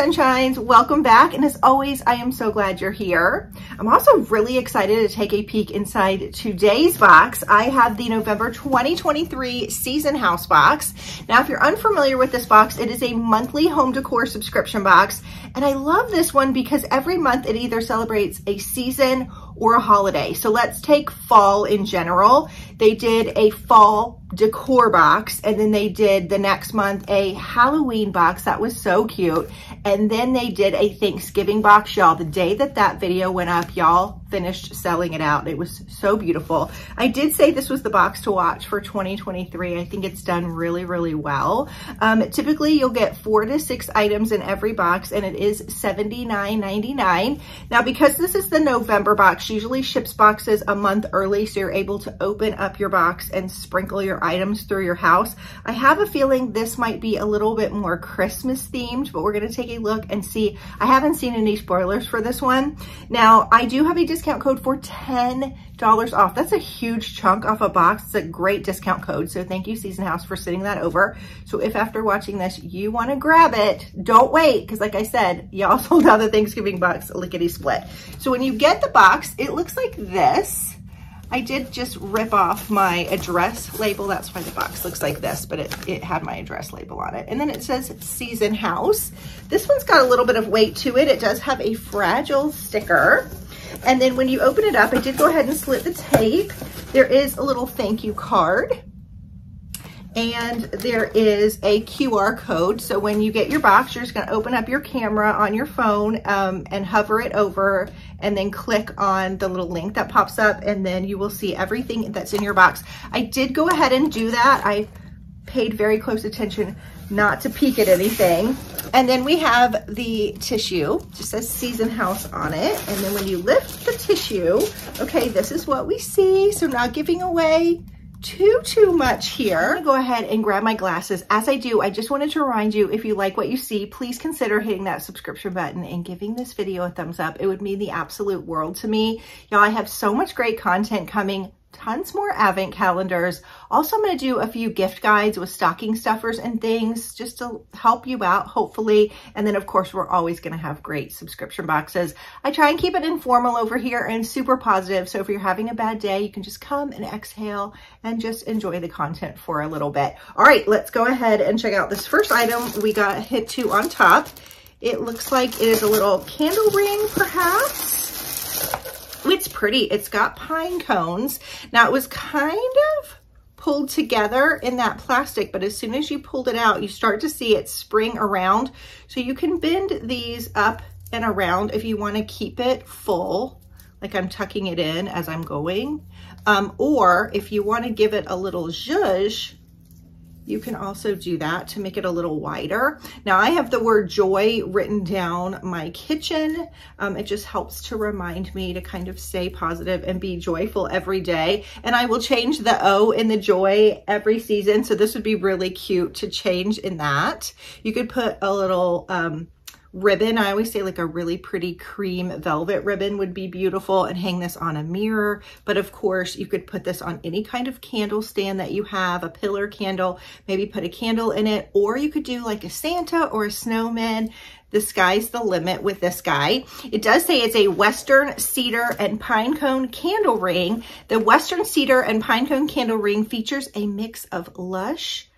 Sunshines, welcome back. And as always, I am so glad you're here. I'm also really excited to take a peek inside today's box. I have the November 2023 Season House box. Now, if you're unfamiliar with this box, it is a monthly home decor subscription box. And I love this one because every month it either celebrates a season or a holiday. So let's take fall in general. They did a fall decor box and then they did the next month a Halloween box. That was so cute. And then they did a Thanksgiving box, y'all. The day that that video went up, y'all finished selling it out. It was so beautiful. I did say this was the box to watch for 2023. I think it's done really, really well. Um, typically, you'll get four to six items in every box and it is $79.99. Now, because this is the November box, usually ships boxes a month early so you're able to open up your box and sprinkle your items through your house. I have a feeling this might be a little bit more Christmas themed, but we're gonna take a look and see. I haven't seen any spoilers for this one. Now, I do have a discount code for $10 off. That's a huge chunk off a box. It's a great discount code. So thank you Season House for sending that over. So if after watching this, you wanna grab it, don't wait. Cause like I said, y'all sold out the Thanksgiving box lickety split. So when you get the box, it looks like this. I did just rip off my address label. That's why the box looks like this, but it, it had my address label on it. And then it says Season House. This one's got a little bit of weight to it. It does have a fragile sticker. And then when you open it up, I did go ahead and slit the tape. There is a little thank you card and there is a QR code. So when you get your box, you're just gonna open up your camera on your phone um, and hover it over and then click on the little link that pops up and then you will see everything that's in your box. I did go ahead and do that. I paid very close attention not to peek at anything. And then we have the tissue, just says Season House on it. And then when you lift the tissue, okay, this is what we see. So not giving away too, too much here. I'm gonna go ahead and grab my glasses. As I do, I just wanted to remind you, if you like what you see, please consider hitting that subscription button and giving this video a thumbs up. It would mean the absolute world to me. Y'all, I have so much great content coming tons more advent calendars. Also, I'm going to do a few gift guides with stocking stuffers and things just to help you out, hopefully. And then, of course, we're always going to have great subscription boxes. I try and keep it informal over here and super positive. So if you're having a bad day, you can just come and exhale and just enjoy the content for a little bit. All right, let's go ahead and check out this first item we got hit to on top. It looks like it is a little candle ring, perhaps. Pretty. It's got pine cones. Now it was kind of pulled together in that plastic, but as soon as you pulled it out, you start to see it spring around. So you can bend these up and around if you want to keep it full, like I'm tucking it in as I'm going. Um, or if you want to give it a little zhuzh, you can also do that to make it a little wider. Now I have the word joy written down my kitchen. Um, it just helps to remind me to kind of stay positive and be joyful every day. And I will change the O in the joy every season. So this would be really cute to change in that. You could put a little, um, ribbon. I always say like a really pretty cream velvet ribbon would be beautiful and hang this on a mirror. But of course you could put this on any kind of candle stand that you have, a pillar candle, maybe put a candle in it, or you could do like a Santa or a snowman. The sky's the limit with this guy. It does say it's a Western cedar and pine cone candle ring. The Western cedar and pine cone candle ring features a mix of lush,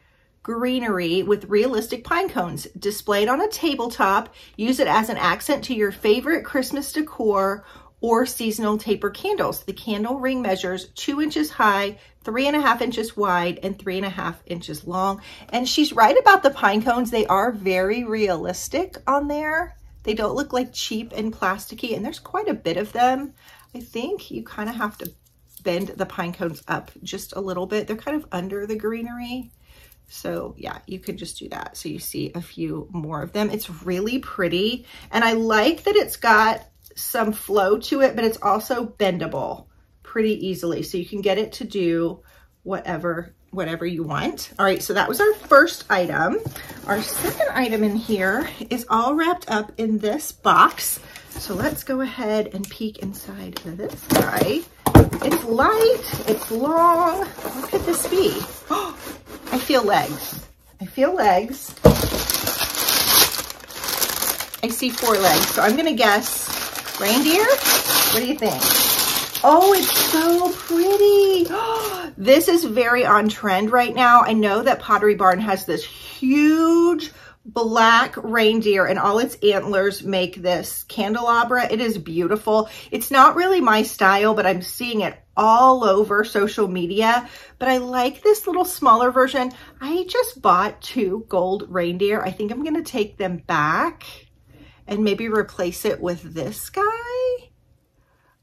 greenery with realistic pine cones displayed on a tabletop. Use it as an accent to your favorite Christmas decor or seasonal taper candles. The candle ring measures two inches high, three and a half inches wide, and three and a half inches long. And she's right about the pine cones. They are very realistic on there. They don't look like cheap and plasticky, and there's quite a bit of them. I think you kind of have to bend the pine cones up just a little bit. They're kind of under the greenery. So yeah, you could just do that. So you see a few more of them. It's really pretty. And I like that it's got some flow to it, but it's also bendable pretty easily. So you can get it to do whatever whatever you want. All right, so that was our first item. Our second item in here is all wrapped up in this box. So let's go ahead and peek inside this guy. It's light, it's long. What could this be? Oh, I feel legs. I feel legs. I see four legs, so I'm gonna guess reindeer. What do you think? Oh, it's so pretty. this is very on trend right now. I know that Pottery Barn has this huge black reindeer and all its antlers make this candelabra. It is beautiful. It's not really my style, but I'm seeing it all over social media. But I like this little smaller version. I just bought two gold reindeer. I think I'm going to take them back and maybe replace it with this guy.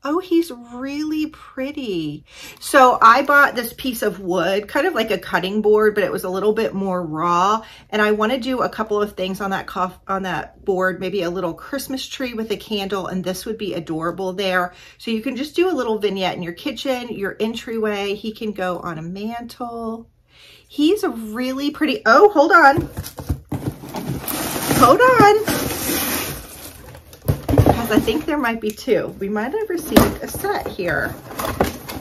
Oh, he's really pretty. So I bought this piece of wood, kind of like a cutting board, but it was a little bit more raw. And I want to do a couple of things on that on that board, maybe a little Christmas tree with a candle, and this would be adorable there. So you can just do a little vignette in your kitchen, your entryway. He can go on a mantle. He's really pretty, oh, hold on. Hold on. I think there might be two. We might have received a set here.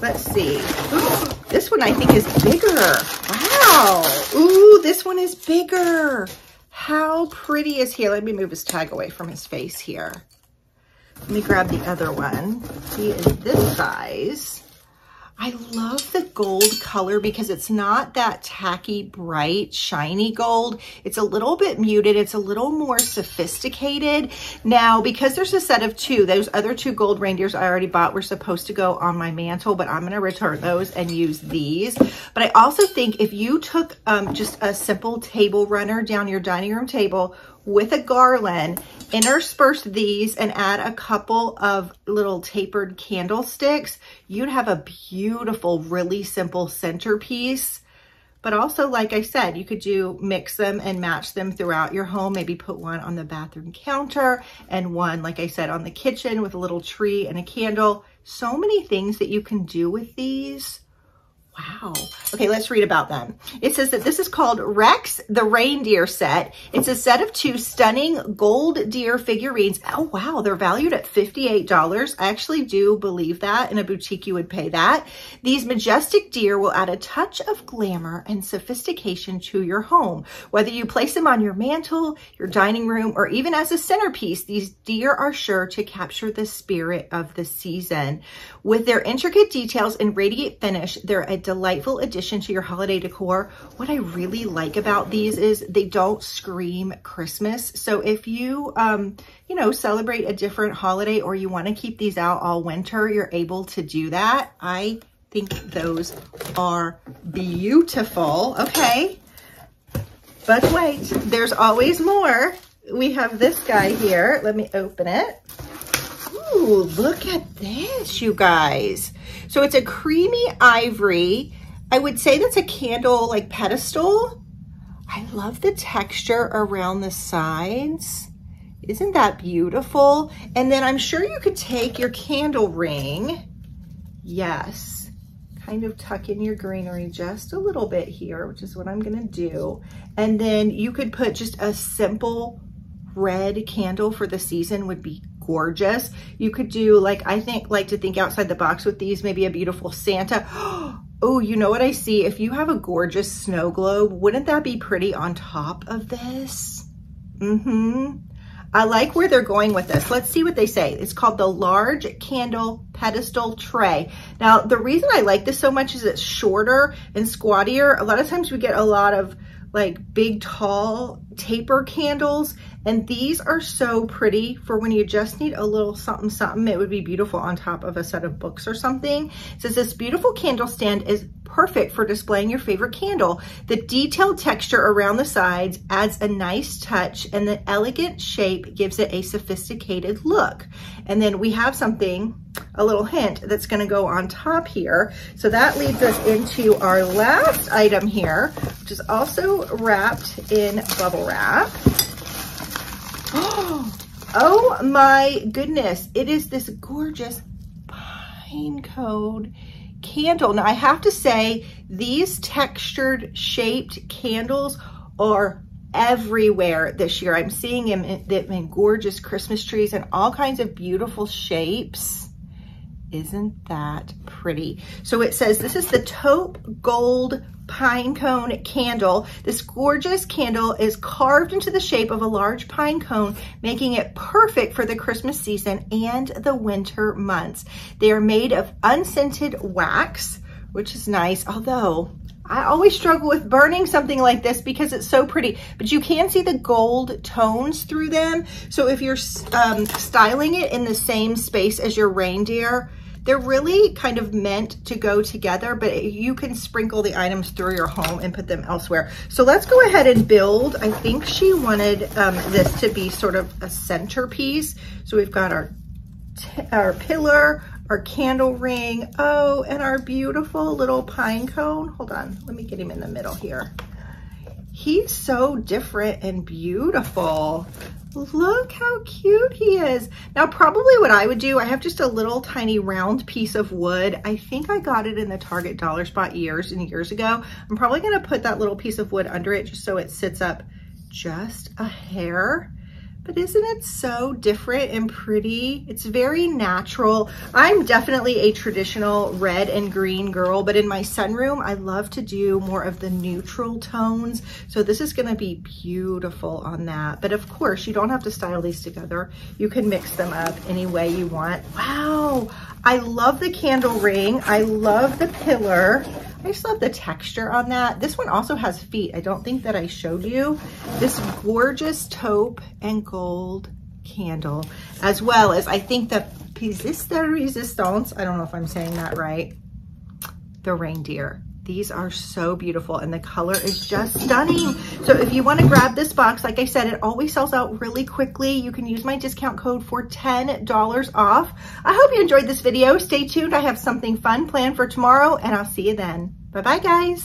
Let's see. Ooh, this one I think is bigger. Wow. Ooh, this one is bigger. How pretty is he? Let me move his tag away from his face here. Let me grab the other one. He is this size. I love the gold color because it's not that tacky, bright, shiny gold. It's a little bit muted. It's a little more sophisticated. Now, because there's a set of two, those other two gold reindeers I already bought were supposed to go on my mantle, but I'm going to return those and use these. But I also think if you took um, just a simple table runner down your dining room table with a garland, intersperse these and add a couple of little tapered candlesticks, you'd have a beautiful, really simple centerpiece. But also, like I said, you could do mix them and match them throughout your home. Maybe put one on the bathroom counter and one, like I said, on the kitchen with a little tree and a candle. So many things that you can do with these. Wow. Okay, let's read about them. It says that this is called Rex the Reindeer Set. It's a set of two stunning gold deer figurines. Oh, wow. They're valued at $58. I actually do believe that. In a boutique, you would pay that. These majestic deer will add a touch of glamour and sophistication to your home. Whether you place them on your mantle, your dining room, or even as a centerpiece, these deer are sure to capture the spirit of the season. With their intricate details and radiant finish, they're a delightful addition to your holiday decor. What I really like about these is they don't scream Christmas. So if you, um, you know, celebrate a different holiday or you want to keep these out all winter, you're able to do that. I think those are beautiful. Okay. But wait, there's always more. We have this guy here. Let me open it. Ooh, look at this, you guys. So it's a creamy ivory. I would say that's a candle like pedestal. I love the texture around the sides. Isn't that beautiful? And then I'm sure you could take your candle ring. Yes. Kind of tuck in your greenery just a little bit here, which is what I'm gonna do. And then you could put just a simple red candle for the season would be gorgeous. You could do like, I think, like to think outside the box with these, maybe a beautiful Santa. Oh, you know what I see? If you have a gorgeous snow globe, wouldn't that be pretty on top of this? Mm-hmm. I like where they're going with this. Let's see what they say. It's called the Large Candle Pedestal Tray. Now, the reason I like this so much is it's shorter and squattier. A lot of times we get a lot of like big, tall taper candles and these are so pretty for when you just need a little something, something. It would be beautiful on top of a set of books or something. It says this beautiful candle stand is perfect for displaying your favorite candle. The detailed texture around the sides adds a nice touch and the elegant shape gives it a sophisticated look. And then we have something, a little hint that's gonna go on top here. So that leads us into our last item here, which is also wrapped in bubble wrap. Oh my goodness. It is this gorgeous pine cone candle. Now I have to say these textured shaped candles are everywhere this year. I'm seeing them in, them in gorgeous Christmas trees and all kinds of beautiful shapes. Isn't that pretty? So it says this is the taupe gold pine cone candle. This gorgeous candle is carved into the shape of a large pine cone, making it perfect for the Christmas season and the winter months. They are made of unscented wax, which is nice, although I always struggle with burning something like this because it's so pretty, but you can see the gold tones through them. So if you're um, styling it in the same space as your reindeer, they're really kind of meant to go together, but you can sprinkle the items through your home and put them elsewhere. So let's go ahead and build. I think she wanted um, this to be sort of a centerpiece. So we've got our, our pillar, our candle ring, oh, and our beautiful little pine cone. Hold on, let me get him in the middle here. He's so different and beautiful. Look how cute he is. Now, probably what I would do, I have just a little tiny round piece of wood. I think I got it in the Target Dollar Spot years and years ago. I'm probably gonna put that little piece of wood under it just so it sits up just a hair but isn't it so different and pretty? It's very natural. I'm definitely a traditional red and green girl, but in my sunroom, I love to do more of the neutral tones. So this is gonna be beautiful on that. But of course, you don't have to style these together. You can mix them up any way you want. Wow, I love the candle ring. I love the pillar. I just love the texture on that. This one also has feet. I don't think that I showed you. This gorgeous taupe and gold candle, as well as I think the pièce de résistance, I don't know if I'm saying that right, the reindeer. These are so beautiful and the color is just stunning. So if you wanna grab this box, like I said, it always sells out really quickly. You can use my discount code for $10 off. I hope you enjoyed this video. Stay tuned. I have something fun planned for tomorrow and I'll see you then. Bye-bye guys.